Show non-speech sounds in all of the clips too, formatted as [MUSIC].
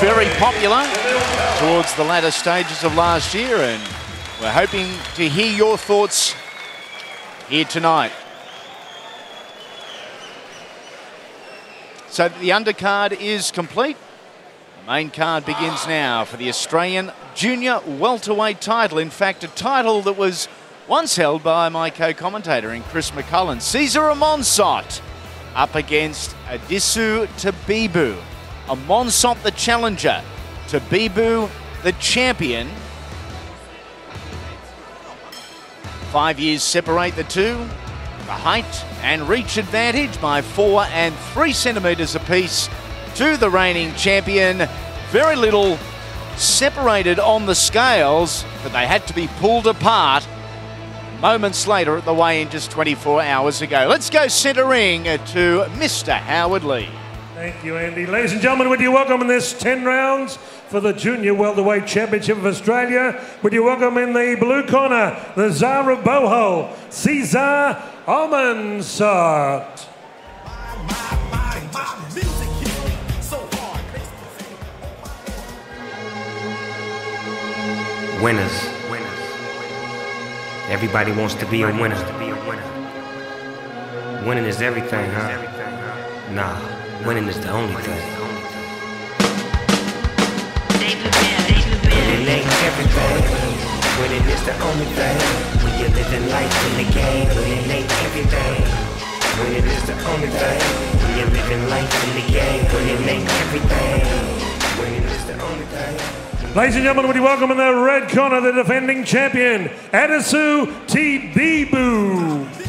very popular towards the latter stages of last year, and we're hoping to hear your thoughts here tonight. So the undercard is complete. The main card begins now for the Australian Junior Welterweight title. In fact, a title that was once held by my co-commentator in Chris McCullen. Cesar Amonsot up against Addisu Tebebu. Amonsot the challenger, Tebebu the champion. Five years separate the two. The height and reach advantage by four and three centimetres apiece to the reigning champion. Very little separated on the scales, but they had to be pulled apart moments later at the weigh-in just 24 hours ago. Let's go centre ring to Mr. Howard Lee. Thank you, Andy. Ladies and gentlemen, would you welcome in this 10 rounds for the Junior Welterweight Championship of Australia? Would you welcome in the blue corner, the Tsar of Bohol, Cesar Amonsot. Winners. Everybody wants to be a winner. Winning is everything, huh? Nah, winning is the only thing. Winning ain't everything. Winning is the only thing. When you're living life in the game, winning ain't everything. Winning is the only thing. When you're living life in the game, winning ain't everything. Winning is the only thing. Ladies and gentlemen, would you welcome in the red corner the defending champion, Addisu Tebebu.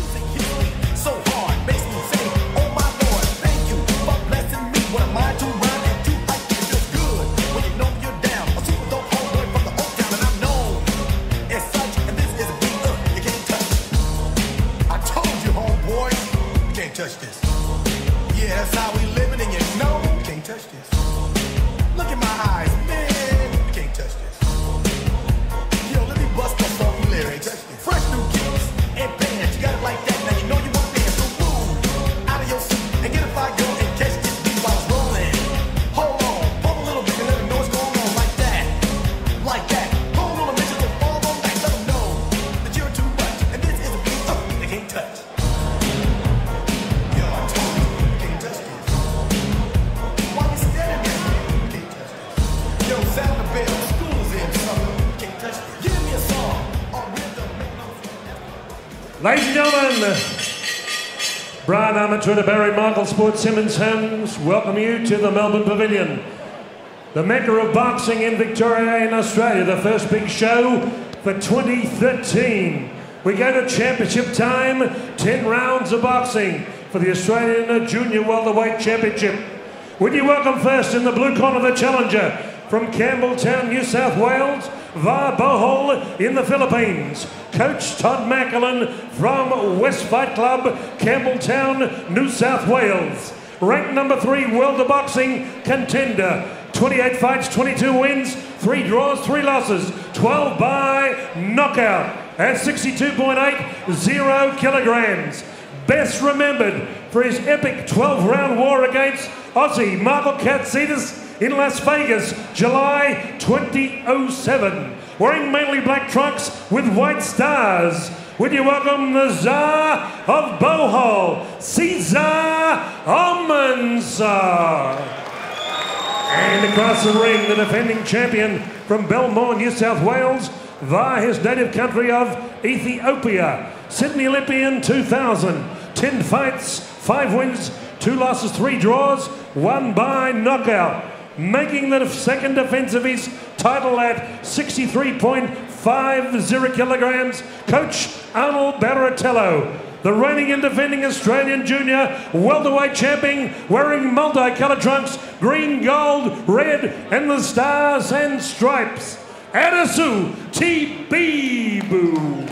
Armature to Barry Michael Sports Simmons Homes welcome you to the Melbourne Pavilion. The Mecca of boxing in Victoria in Australia, the first big show for 2013. We go to championship time, 10 rounds of boxing for the Australian Junior Welterweight Championship. Would you welcome first in the blue corner the challenger from Campbelltown, New South Wales, via Bohol in the Philippines. Coach Todd Macklin from West Fight Club, Campbelltown, New South Wales. Ranked number three welter boxing contender. 28 fights, 22 wins, 3 draws, 3 losses, 12 by knockout at 62.8, 0 kilograms. Best remembered for his epic 12 round war against Aussie Michael Katsidis in Las Vegas, July 2007. Wearing mainly black trunks with white stars. Would you welcome the Tsar of Bohol, Cesar Amonsot? And across the ring, the defending champion from Belmore, New South Wales, via his native country of Ethiopia. Sydney Olympian 2000. 10 fights, 5 wins, 2 losses, 3 draws, 1 by knockout. Making the second defense of his title at 63.50 kilograms, Coach Arnold Baratello the reigning and defending Australian junior welterweight champion, wearing multicolored trunks, green, gold, red, and the stars and stripes. Addisu Tebebu.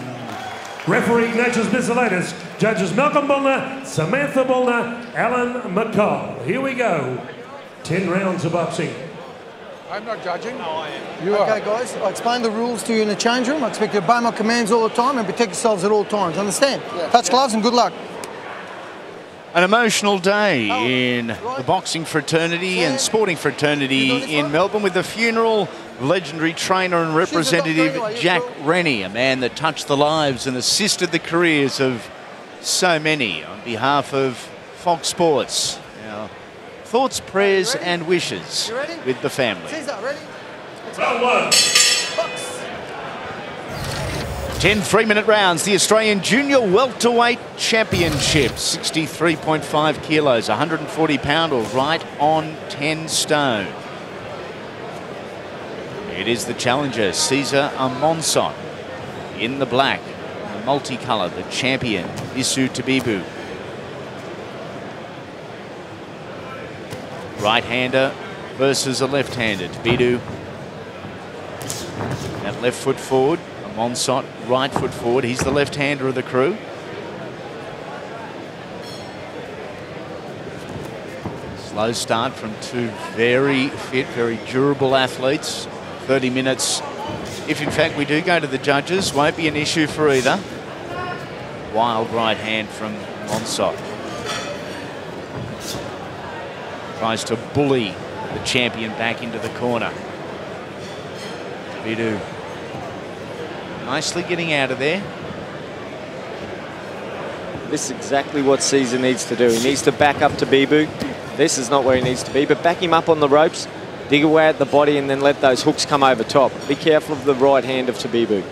Referee Ignatius Missailidis. Judges Malcolm Bullner, Samantha Bullner, Alan McCall. Here we go. 10 rounds of boxing. I'm not judging. No, I am. You okay, guys? I explained the rules to you in the change room. I expect you to obey my commands all the time and protect yourselves at all times. Understand? Yeah. Touch gloves and good luck. An emotional day oh, in the boxing fraternity and sporting fraternity in Melbourne with the funeral of legendary trainer and representative Jack Rennie, a man that touched the lives and assisted the careers of so many. On behalf of Fox Sports, our thoughts, prayers and wishes with the family. Caesar, ready? Round one. Box. 10 three-minute rounds, the Australian Junior Welterweight Championship. 63.5 kilos, 140 pound or right on 10 stone. It is the challenger, Caesar Amonsot, in the black, the multicolour, the champion, Addisu Tebebu. Right-hander versus a left-hander, Tebebu. That left foot forward, Monsot, right foot forward. He's the left-hander of the crew. Slow start from two very fit, very durable athletes. 30 minutes, if in fact we do go to the judges, won't be an issue for either. Wild right hand from Monsot. Tries to bully the champion back into the corner. Bidu Nicely getting out of there. This is exactly what Caesar needs to do. He needs to back up Tebebu. This is not where he needs to be, but back him up on the ropes, dig away at the body, and then let those hooks come over top. Be careful of the right hand of Tebebu.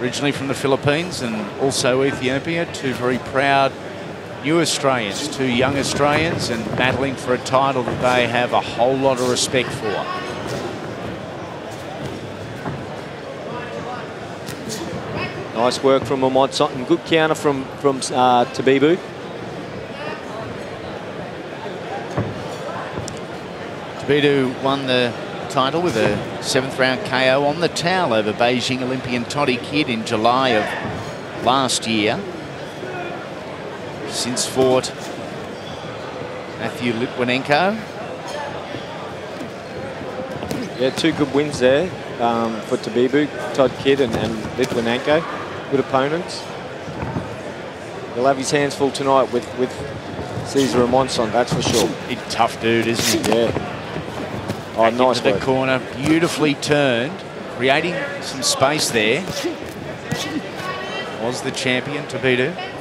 Originally from the Philippines and also Ethiopia, two very proud new Australians, two young Australians, and battling for a title that they have a whole lot of respect for. Nice work from Ahmad and good counter from, from uh, Tebebu. Tebebu won the title with a seventh round KO on the towel over Beijing Olympian Toddy Kidd in July of last year. Since fought Matthew Litwinenko. Yeah, two good wins there um, for Tebebu, Todd Kidd and, and Litwinenko. Good opponents. He'll have his hands full tonight with, with Caesar Amonsot, that's for sure. A tough dude, isn't he? Yeah. Oh, Back nice into the work. corner, beautifully turned, creating some space there. Was the champion, Tebebu.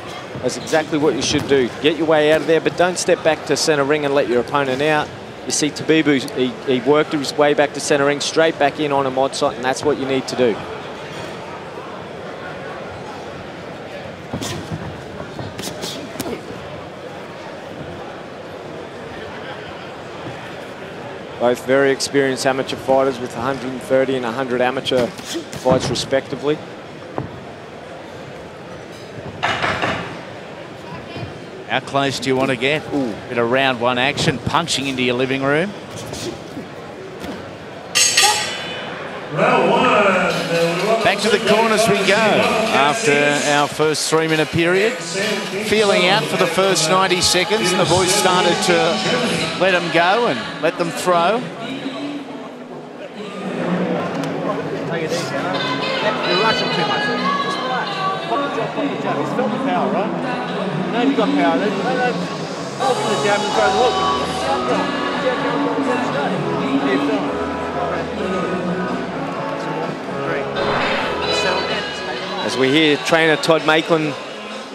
That's exactly what you should do. Get your way out of there, but don't step back to centre ring and let your opponent out. You see Tebebu, he, he worked his way back to centre ring, straight back in on a mod and that's what you need to do. Both very experienced amateur fighters with 130 and 100 amateur fights respectively. How close do you want to get? Ooh, bit of round one action, punching into your living room. Round one. Back to the corners we go after our first three-minute period. Feeling out for the first 90 seconds, and the boys started to let them go and let them throw. Take it easy. You're rushing too much. Just relax. Pop the jab, pop the jab. He's felt the power, right? Know you've got power. No. Pop the and the hook. As we hear trainer Todd Maitland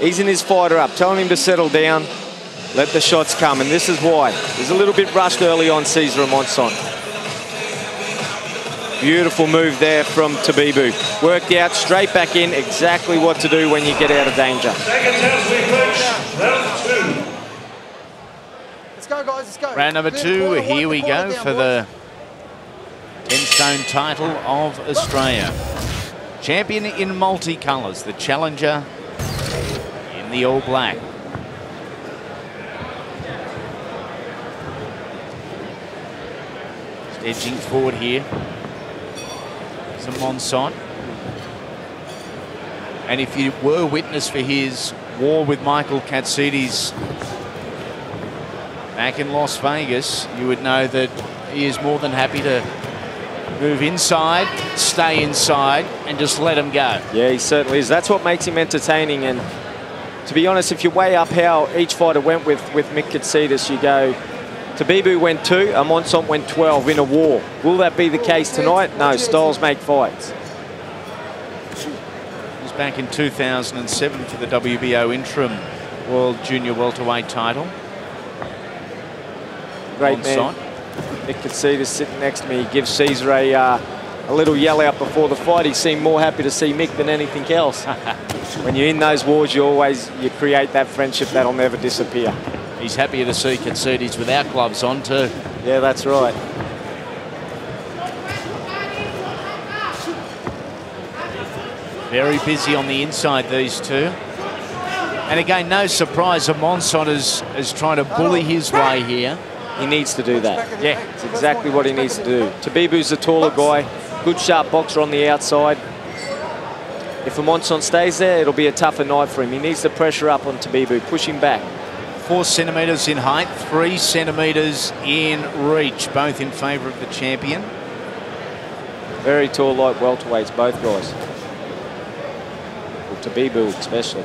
easing his fighter up, telling him to settle down, let the shots come, and this is why. He's a little bit rushed early on Caesar Amonsot. Beautiful move there from Tebebu. Worked out, straight back in, exactly what to do when you get out of danger. Second test sequence. Round two. Let's go, guys. Let's go. Round number two, here we go for the 10 stone title of Australia. Champion in multicolours, the challenger in the all black. Edging forward here. Some Monsant. And if you were witness for his war with Michael Katsidis back in Las Vegas, you would know that he is more than happy to move inside, stay inside, and just let him go. Yeah, he certainly is. That's what makes him entertaining, and to be honest, if you weigh up how each fighter went with, with Mick Katsidis, you go, Tebebu went two, Amonsot went 12 in a war. Will that be the case tonight? No, styles make fights. He was back in 2007 for the WBO interim World Junior Welterweight title. Great On man. site. Mick Katsidis sitting next to me. He gives Caesar a, uh, a little yell out before the fight. He seemed more happy to see Mick than anything else. [LAUGHS] when you're in those wars, you always you create that friendship that'll never disappear. He's happier to see Katsidis without gloves on too. Yeah, that's right. Very busy on the inside, these two. And again, no surprise, Amonsot is, is trying to bully his way here. He needs to do that. Yeah. It's exactly what he needs to do. Tebebu's a taller guy, good sharp boxer on the outside. If Amonsot stays there, it'll be a tougher night for him. He needs to pressure up on Tebebu, push him back. Four centimetres in height, three centimetres in reach, both in favour of the champion. Very tall, light welterweights, both guys. Well, Tebebu especially.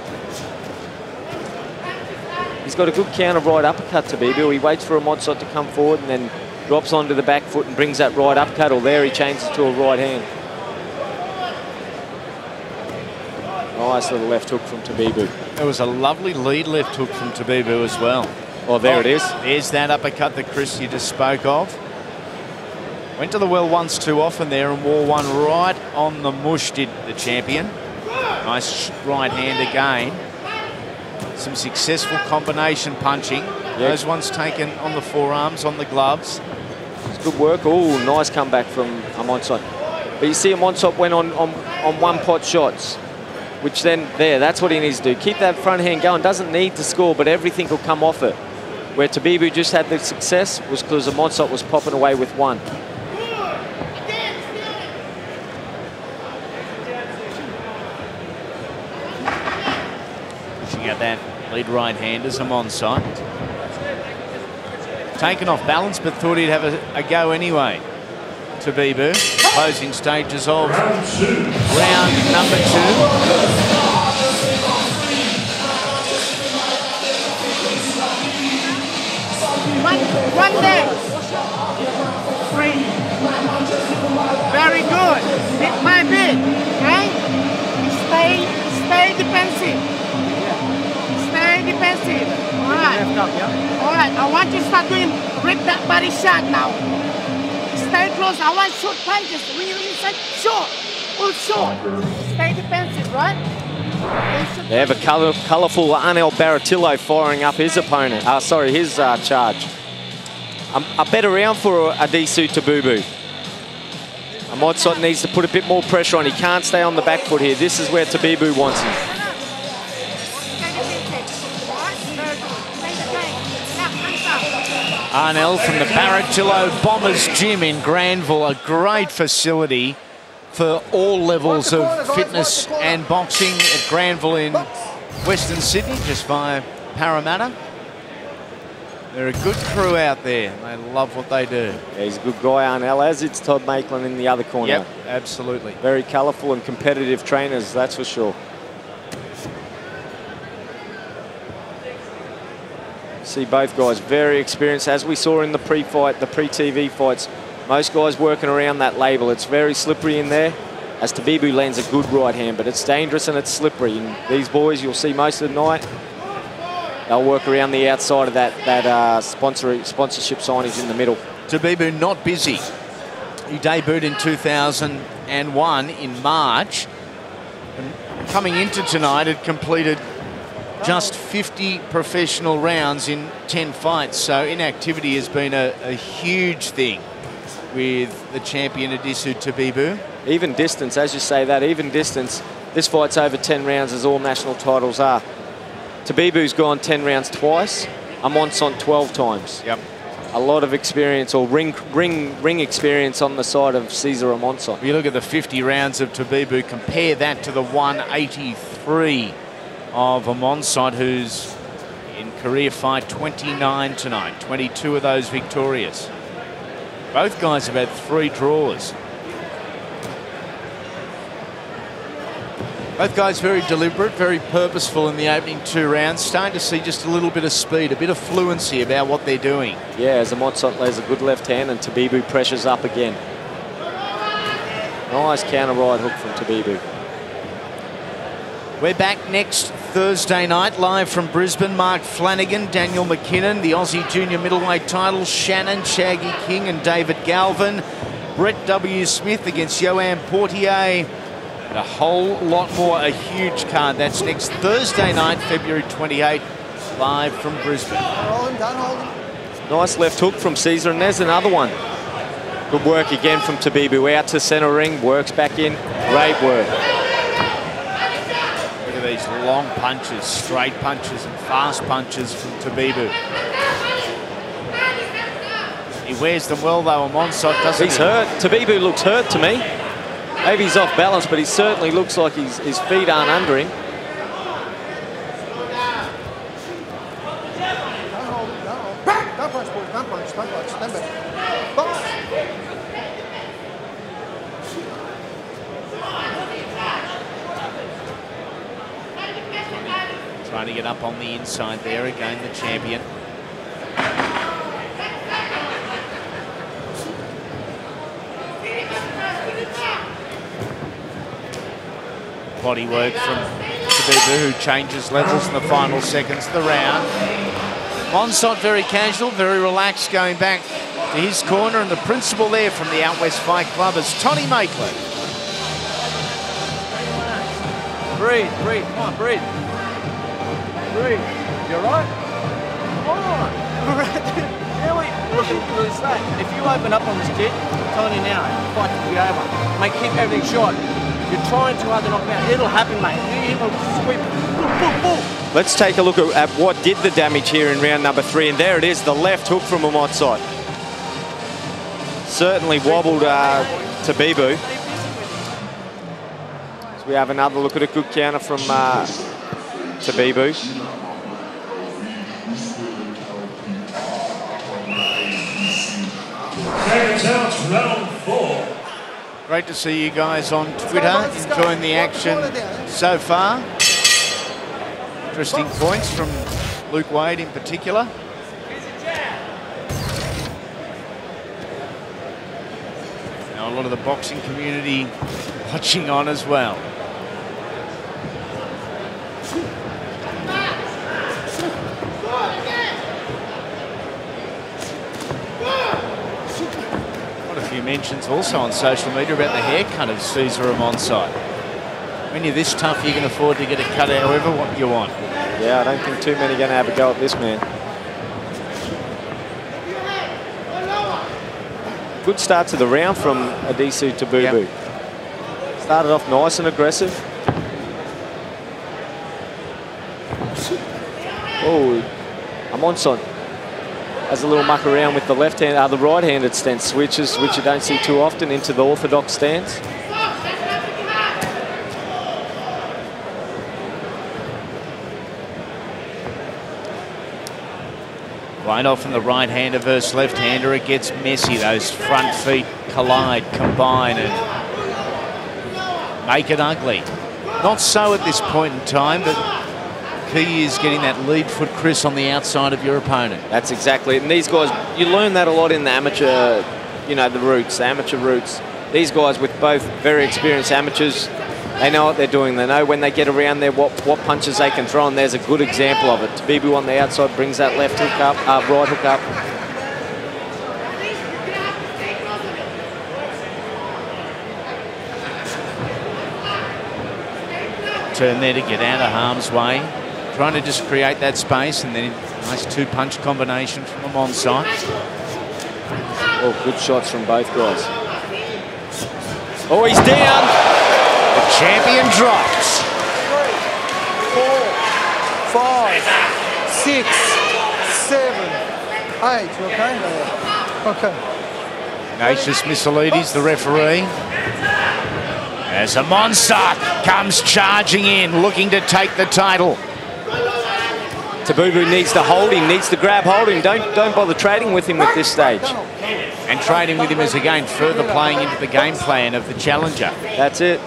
He's got a good counter right uppercut, Tebebu. He waits for Amonsot to come forward and then drops onto the back foot and brings that right uppercut, or there he changes to a right hand. Nice little left hook from Tebebu. It was a lovely lead left hook from Tebebu as well. Oh, there it is. There's that uppercut that Chris you just spoke of. Went to the well once too often there and wore one right on the mush, did the champion. Nice right hand again. Some successful combination punching. Those ones taken on the forearms, on the gloves. It's good work. Oh, nice comeback from Amonsot. But you see, Amonsot went on, on, on one pot shots, which then, there, that's what he needs to do. Keep that front hand going. Doesn't need to score, but everything will come off it. Where Tebebu just had the success was because Amonsot was popping away with one. Pushing out that lead right hand as Amonsot. Taken off balance, but thought he'd have a, a go anyway. Tebebu, closing stages of round number two. One, one there. Three. Very good. Bit by bit, right? Stay, stay defensive. Stay defensive. All right. All right. I want you to start doing rip that body shot now. Close. I want short punches. Inside, short. Pull short. Stay defensive, right? They have a colour, colourful Arnel Baratillo firing up his opponent. Uh, sorry, his uh, charge. Um, a better round for Addisu Tebebu. Amonsot needs to put a bit more pressure on. He can't stay on the back foot here. This is where Tebebu wants him. Arnell from the Baratillo Bombers Gym in Granville, a great facility for all levels of fitness and boxing at Granville in Western Sydney, just via Parramatta. They're a good crew out there. They love what they do. Yeah, he's a good guy, Arnell, as it's Todd Maitland in the other corner. Yep, absolutely. Very colourful and competitive trainers, that's for sure. See both guys very experienced, as we saw in the pre-fight, the pre-TV fights. Most guys working around that label. It's very slippery in there. As Tebebu lands a good right hand, but it's dangerous and it's slippery. And these boys, you'll see most of the night, they'll work around the outside of that that uh, sponsor sponsorship signage in the middle. Tebebu not busy. He debuted in 2001 in March. And coming into tonight, had completed just 50 professional rounds in 10 fights. So inactivity has been a, a huge thing with the champion Addisu Tebebu. Even distance, as you say that, even distance, this fight's over 10 rounds as all national titles are. Tebebu's gone 10 rounds twice. Amonsot 12 times. Yep. A lot of experience or ring ring ring experience on the side of Caesar Amonsot. If you look at the 50 rounds of Tebebu, compare that to the 183 of Amonsot, who's in career fight 29 tonight, 22 of those victorious. Both guys have had three draws. Both guys very deliberate, very purposeful in the opening two rounds. Starting to see just a little bit of speed, a bit of fluency about what they're doing. Yeah, as Amonsot lays a good left hand and Tebebu pressures up again. Nice counter right hook from Tebebu. We're back next Thursday night, live from Brisbane. Mark Flanagan, Daniel McKinnon, the Aussie Junior Middleweight title, Shannon, Shaggy King and David Galvin. Brett W. Smith against Joanne Portier. And a whole lot more, a huge card. That's next Thursday night, February 28th, live from Brisbane. Nice left hook from Caesar, and there's another one. Good work again from Tebebu. Out to centre ring, works back in. Great work. Look at these long punches, straight punches and fast punches from Tebebu. He wears them well though, Amonsot, doesn't He's he? hurt. Tebebu looks hurt to me. Maybe he's off balance, but he certainly looks like his feet aren't under him. Don't hold him, don't hold him. Don't punch, boys, don't punch, don't punch, stand back. Box. Trying to get on the inside there again, the champion. Body work from Tebebu, who changes levels in the final seconds of the round. Monsot very casual, very relaxed, going back to his corner, and the principal there from the Out West Fight Club is Tony Maitland. Breathe, breathe, come on, breathe. Breathe. You alright? Come on. [LAUGHS] look, look, it's like, if you open up on this kid, I'm telling you now, fight could be over. Mate, keep everything short. You're trying too hard to knock out. It'll happen, mate. You will sweep. Let's take a look at, at what did the damage here in round number three. And there it is, the left hook from Amonsot. Certainly wobbled uh, Tebebu. So we have another look at a good counter from uh, Tebebu. Seconds out, round four. Great to see you guys on Twitter enjoying the action so far. Interesting points from Luke Wade in particular. Now a lot of the boxing community watching on as well. Mentions also on social media about the haircut of Caesar Amonsot. When you're this tough, you can afford to get a cut however what you want. Yeah, I don't think too many are going to have a go at this man. Good start to the round from Addisu Tebebu. Started off nice and aggressive. Oh, Amonsot has a little muck around with the left hand, uh, the right-handed stance switches, which you don't see too often, into the orthodox stance. Right off in the right-hander versus left-hander, it gets messy. Those front feet collide, combine, and make it ugly. Not so at this point in time, but key is getting that lead foot, Chris, on the outside of your opponent. That's exactly it. And these guys, you learn that a lot in the amateur, you know, the roots, the amateur roots. These guys with both very experienced amateurs, they know what they're doing. They know when they get around there what, what punches they can throw, and there's a good example of it. Tebebu on the outside brings that left hook up, uh, right hook up. Turn there to get out of harm's way. Trying to just create that space, and then nice two-punch combination from them on site. Oh, good shots from both guys. Oh, he's down. The champion drops. Four, five, six, seven, eight. You okay? Okay. Ignatius Missailidis, the referee. As a monster comes charging in, looking to take the title. Tebebu needs to hold him, needs to grab hold him. Don't, don't bother trading with him at this stage. And trading with him is again further playing into the game plan of the challenger. That's it.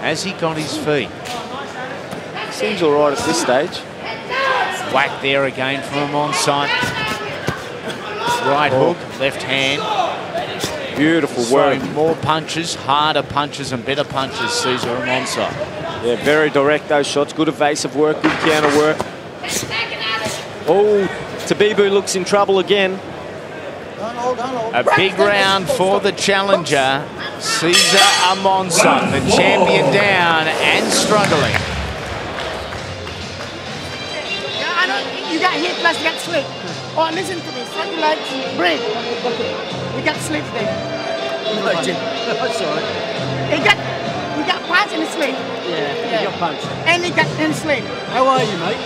Has he got his feet? Seems all right at this stage. Whack there again from him on site. Right hook, left hand. Beautiful work. Throwing more punches, harder punches and better punches, Caesar Amonsot. Yeah, very direct those shots. Good evasive work, good counter work. Oh, Tebebu looks in trouble again. A big round for the challenger, Caesar Amonsot, the champion down and struggling. Yeah, I don't, you got hit plus you got slip. Oh, listen to me. Something like break. You got slip there. No, Jim. That's all right. You got, you got punch and slip. Yeah, you got punched. And you got and slip. How are you, mate?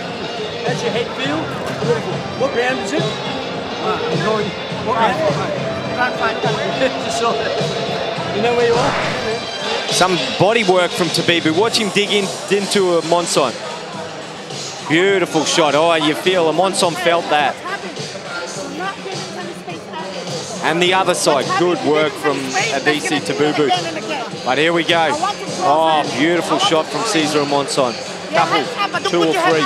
How's your head feel? What round is it? Uh, I'm going. What round? Round five. Just saw that. You know where you are? Some body work from Tebebu. Watch him dig in, into Amonsot. Beautiful shot. Oh, you feel Amonsot felt that. And the other side, good work from Addisu Tebebu. But here we go. Oh, beautiful shot from Caesar and Monson. Couple, two or three.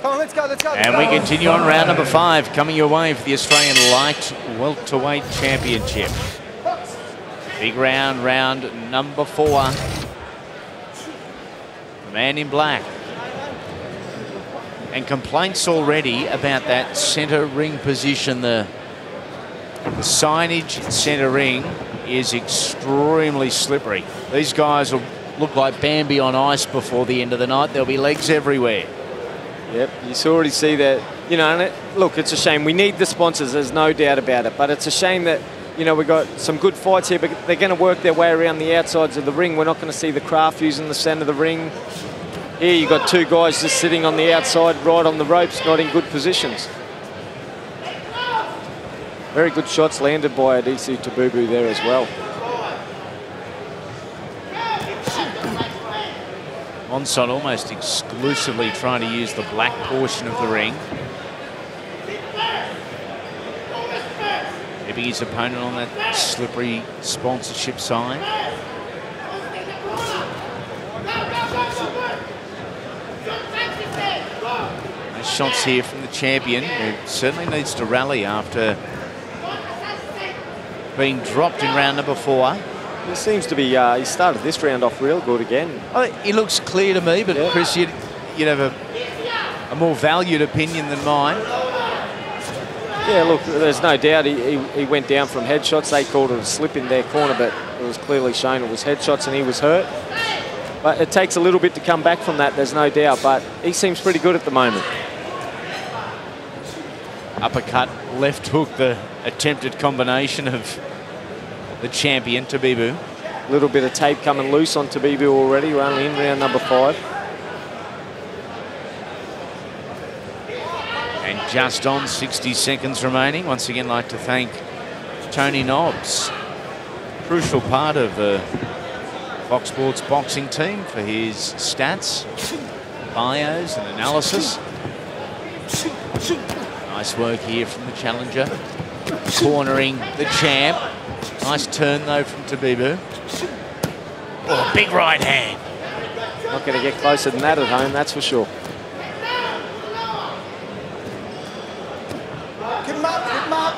Come on, let's go, let's go. And we continue on round number five, coming your way for the Australian Light Welterweight Championship. Big round, round number four. Man in black. And complaints already about that centre ring position. The, the signage centre ring is extremely slippery. These guys will look like Bambi on ice before the end of the night. There'll be legs everywhere. Yep, you already see that. You know, and it, look, it's a shame. We need the sponsors, there's no doubt about it. But it's a shame that, you know, we've got some good fights here, but they're going to work their way around the outsides of the ring. We're not going to see the craft using the centre of the ring. Here you've got two guys just sitting on the outside, right on the ropes, not in good positions. Very good shots landed by Addisu Tebebu there as well. Monson almost exclusively trying to use the black portion of the ring. Keeping his opponent on that slippery sponsorship side. Nice shots here from the champion, who certainly needs to rally after being dropped in round number four. He seems to be, uh, he started this round off real good again. He looks clear to me, but Yeah. Chris, you'd, you'd have a, a more valued opinion than mine. Yeah, look, there's no doubt he, he, he went down from headshots. They called it a slip in their corner, but it was clearly shown it was headshots and he was hurt. But it takes a little bit to come back from that, there's no doubt. But he seems pretty good at the moment. Uppercut, left hook, the attempted combination of the champion, Tebebu. A little bit of tape coming loose on Tebebu already. We're only in round number five. Just on 60 seconds remaining. Once again, I'd like to thank Tony Nobbs, crucial part of the Fox Sports boxing team for his stats, bios and analysis. Nice work here from the challenger, cornering the champ. Nice turn though from Tebebu. Oh, big right hand. Not going to get closer than that at home, that's for sure. Get him up, get him up.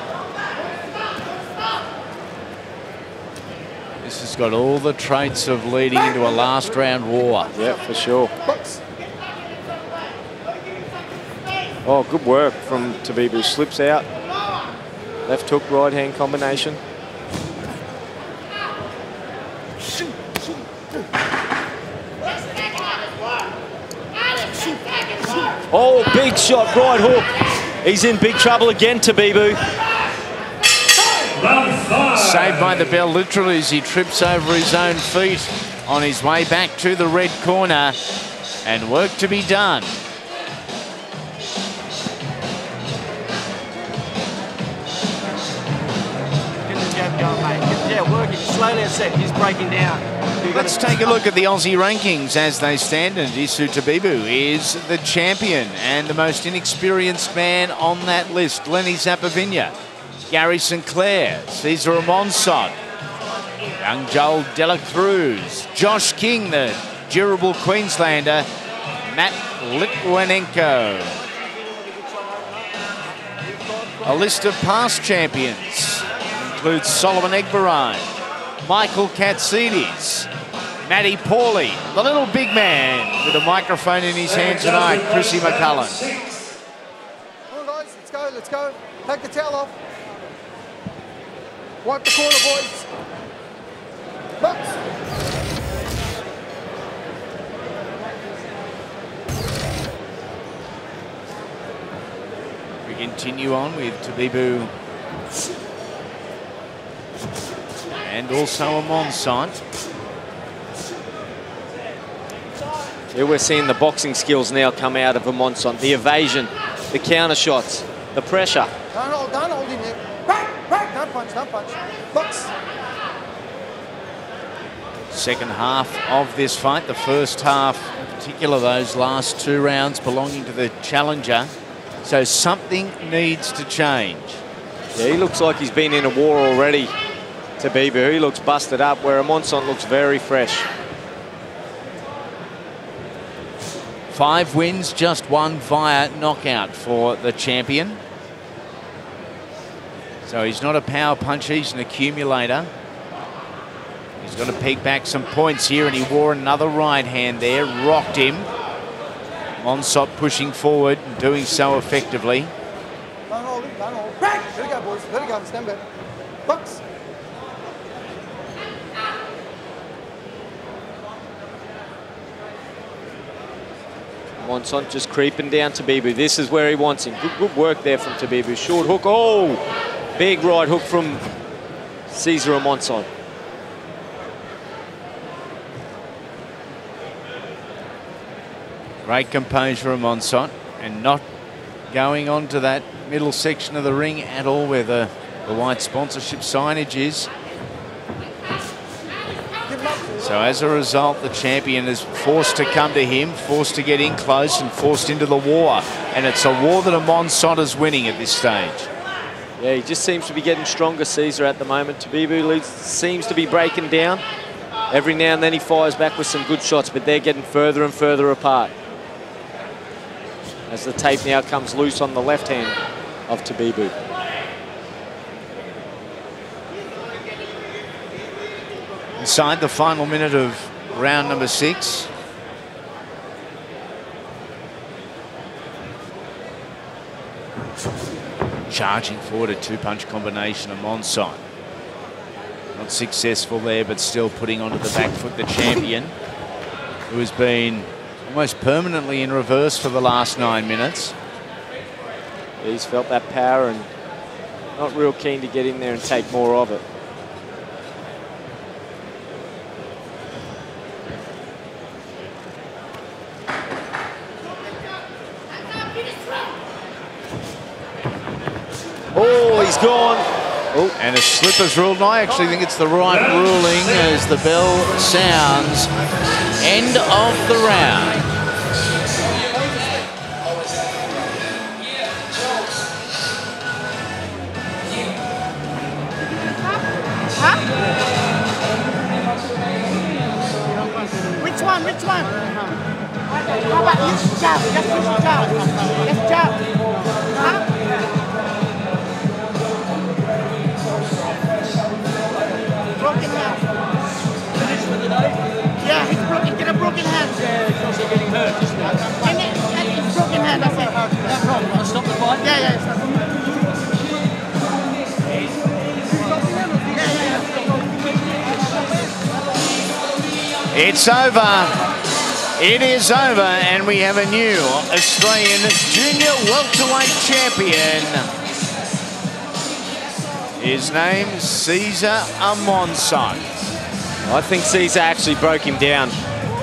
This has got all the traits of leading into a last round war. Yeah, for sure. Oh, good work from Tebebu. Slips out. Left hook, right hand combination. Oh, big shot, right hook. He's in big trouble again, Tebebu. Saved by the bell literally as he trips over his own feet on his way back to the red corner and work to be done. Get the jab going, mate. Get, yeah, working slowly he's breaking down. Let's take a look at the Aussie rankings as they stand, and Addisu Tebebu is the champion and the most inexperienced man on that list. Lenny Zappavigna, Gary Sinclair, Cesar Amonsot, young Joel Dela Cruz, Josh King, the durable Queenslander, Matt Litwinenko. A list of past champions includes Solomon Egbarine, Michael Katsidis, Matty Pauly, the little big man with a microphone in his hand tonight, Chrissy McCullen. Come on, guys. Let's go. Let's go. Take the towel off. Wipe the corner, boys. Box. We continue on with Tebebu and also a Monsant. Here we're seeing the boxing skills now come out of Amonsot. The evasion, the counter shots, the pressure. Don't hold, don't hold him there. Back, back. Don't punch, don't punch. Box. Second half of this fight, the first half, in particular, those last two rounds belonging to the challenger. So something needs to change. Yeah, he looks like he's been in a war already, Tebebu. He looks busted up, where Amonsot looks very fresh. Five wins, just one via knockout for the champion. So he's not a power puncher, he's an accumulator. He's got to peg back some points here, and he wore another right hand there, rocked him. Monsot pushing forward and doing so effectively. Don't hold him, hold. Let it go, boys. Let it go. Stand back. Box. Monsant just creeping down Tebebu. This is where he wants him. Good, good work there from Tebebu. Short hook. Oh, big right hook from Caesar Amonsot. Great composure from Monsot and not going on to that middle section of the ring at all where the, the white sponsorship signage is. So as a result, the champion is forced to come to him, forced to get in close and forced into the war. And it's a war that Amonsot is winning at this stage. Yeah, he just seems to be getting stronger, Caesar, at the moment. Tebebu seems to be breaking down. Every now and then he fires back with some good shots, but they're getting further and further apart. As the tape now comes loose on the left hand of Tebebu. Inside the final minute of round number six. Charging forward a two-punch combination of Monsant. Not successful there, but still putting onto the back foot the champion, who has been almost permanently in reverse for the last nine minutes. He's felt that power and not real keen to get in there and take more of it. Oh, he's gone. Oh, and a slipper's ruled. And I actually think it's the right ruling as the bell sounds. End of the round. Which one? Which one? How about you jab? Just jab. Just jab. Broken. Get a broken hand. Yeah, he's also getting hurt. And it, and it's broken hand. That's it. No problem. Stop the fight. Yeah, yeah. Stop. It's over. It is over, and we have a new Australian junior welterweight champion. His name's Caesar Amonsot. I think Caesar actually broke him down.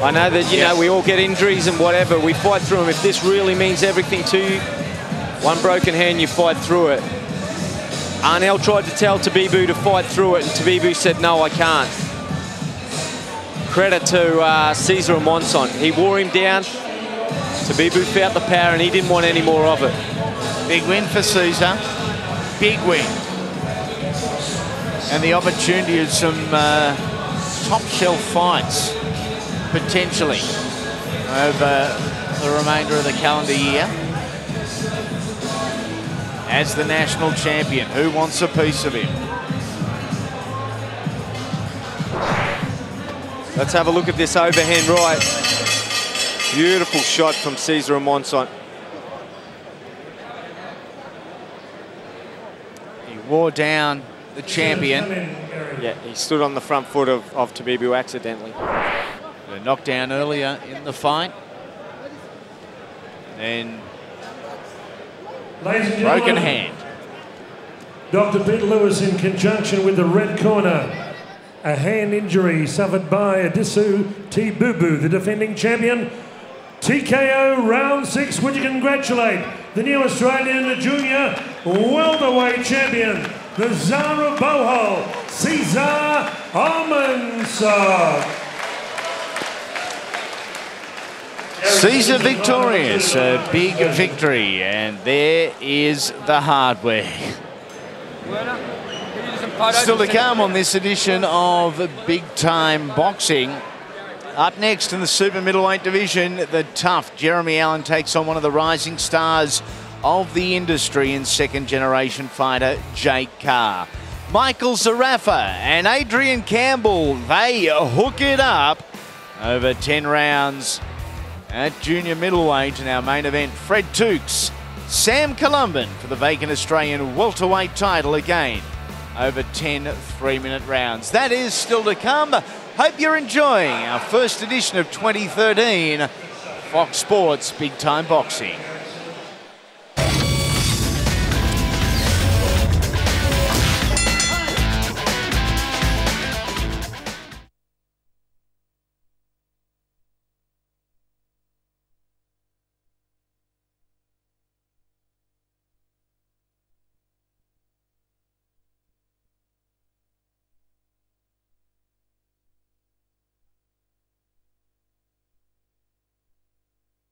I know that, you Yes. know, we all get injuries and whatever. We fight through them. If this really means everything to you, one broken hand, you fight through it. Arnell tried to tell Tebebu to fight through it, and Tebebu said, no, I can't. Credit to uh, Caesar and Monson. He wore him down. Tabibu felt the power, and he didn't want any more of it. Big win for Caesar. Big win. And the opportunity of some uh, top shelf fights, potentially, over the remainder of the calendar year. As the national champion, who wants a piece of him? Let's have a look at this overhand right. Beautiful shot from Caesar Amonsot. He wore down the champion. Yeah, he stood on the front foot of, of Tebebu accidentally. A knockdown earlier in the fight. Then Ladies and broken hand. Dr. Peter Lewis in conjunction with the red corner. A hand injury suffered by Addisu Tebebu, the defending champion. TKO round six. Would you congratulate the new Australian junior welterweight champion, the of Bohol, Caesar Amonsot. Caesar victorious, a big victory, and there is the hardware. Still to come on this edition of Big Time Boxing. Up next in the super middleweight division, the tough Jeremy Allen takes on one of the rising stars of the industry and second generation fighter Jake Carr. Michael Zerafa and Adrian Campbell, they hook it up over 10 rounds at junior middleweight in our main event. Fred Tukes, Sam Colomban for the vacant Australian welterweight title again over 10 three minute rounds. That is still to come. Hope you're enjoying our first edition of 2013 Fox Sports Big Time Boxing.